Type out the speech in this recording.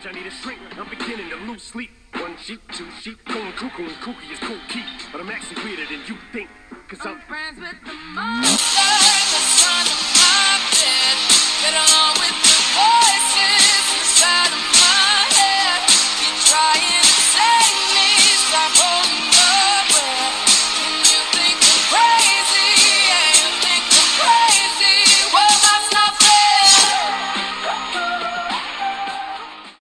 huge, I need a shrink. I'm beginning to lose sleep. One sheep, two sheep, going cuckoo and kooky is Kool Keith. But I'm actually weirder than you think. Cause I'm friends with the most.